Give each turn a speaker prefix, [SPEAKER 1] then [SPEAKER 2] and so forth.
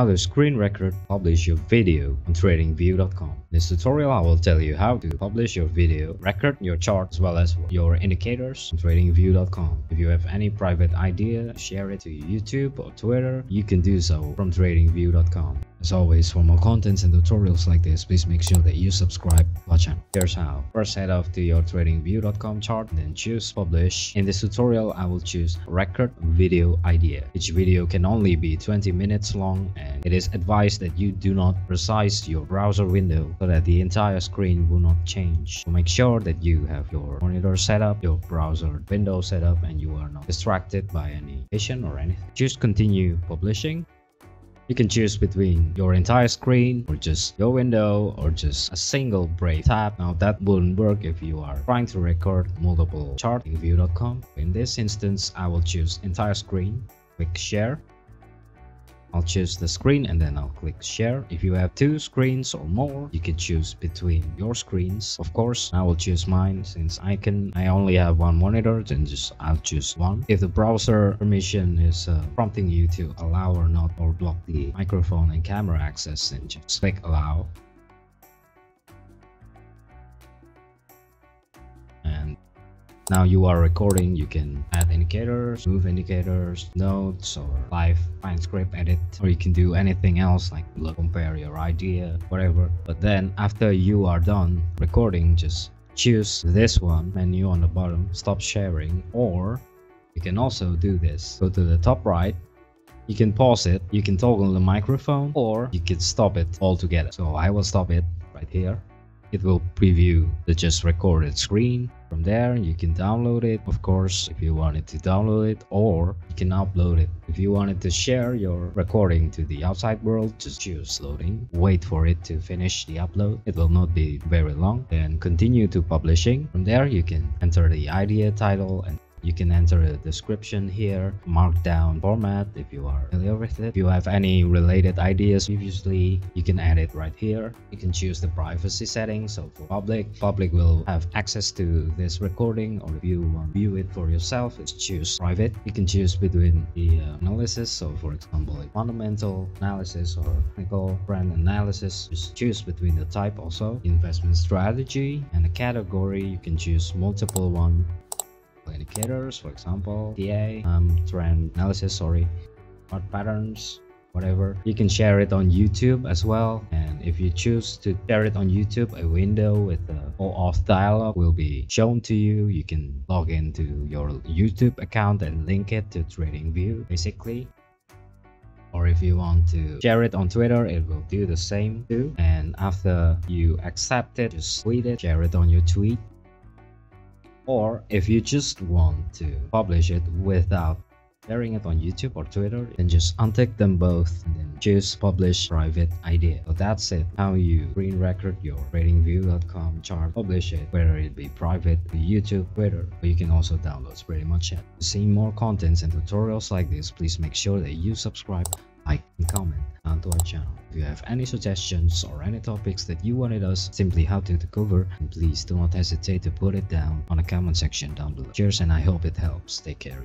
[SPEAKER 1] how to screen record publish your video on tradingview.com. In this tutorial I will tell you how to publish your video, record your chart as well as your indicators on tradingview.com. If you have any private idea, share it to YouTube or Twitter, you can do so from tradingview.com. As always, for more contents and tutorials like this, please make sure that you subscribe to our channel. Here's how. First head off to your tradingview.com chart, then choose publish. In this tutorial, I will choose record video idea. Each video can only be 20 minutes long and it is advised that you do not resize your browser window so that the entire screen will not change. So make sure that you have your monitor set up, your browser window set up and you are not distracted by any vision or anything. Choose continue publishing you can choose between your entire screen or just your window or just a single brave tab. Now that wouldn't work if you are trying to record multiple chart in view.com. In this instance, I will choose entire screen, click share I'll choose the screen and then I'll click share. If you have two screens or more, you can choose between your screens. Of course, I will choose mine since I can, I only have one monitor, then just I'll choose one. If the browser permission is uh, prompting you to allow or not or block the microphone and camera access, then just click allow. Now you are recording, you can add indicators, move indicators, notes, or live Pine Script edit, or you can do anything else like compare your idea, whatever. But then after you are done recording, just choose this one menu on the bottom, stop sharing, or you can also do this. Go to the top right, you can pause it, you can toggle the microphone, or you can stop it altogether. So I will stop it right here it will preview the just recorded screen. From there you can download it of course if you wanted to download it or you can upload it. If you wanted to share your recording to the outside world just choose loading. Wait for it to finish the upload. It will not be very long. Then continue to publishing. From there you can enter the idea title and you can enter a description here, markdown format if you are familiar with it. If you have any related ideas previously, you can add it right here. You can choose the privacy settings. So for public, public will have access to this recording or if you want to view it for yourself, just choose private. You can choose between the uh, analysis. So for example, like fundamental analysis or technical brand analysis, just choose between the type also. Investment strategy and the category, you can choose multiple one indicators, for example, DA, um, trend analysis, sorry, chart patterns, whatever. You can share it on YouTube as well. And if you choose to share it on YouTube, a window with the OAuth dialog will be shown to you. You can log into your YouTube account and link it to TradingView, basically. Or if you want to share it on Twitter, it will do the same too. And after you accept it, just tweet it, share it on your tweet or if you just want to publish it without sharing it on YouTube or Twitter, then just untick them both and then choose publish private idea. So that's it. How you screen record your tradingview.com chart, publish it, whether it be private, YouTube, Twitter, or you can also download. Pretty much it. To see more contents and tutorials like this, please make sure that you subscribe, like, and comment onto our channel. If you have any suggestions or any topics that you wanted us simply how to cover, please do not hesitate to put it down on the comment section down below. Cheers and I hope it helps. Take care.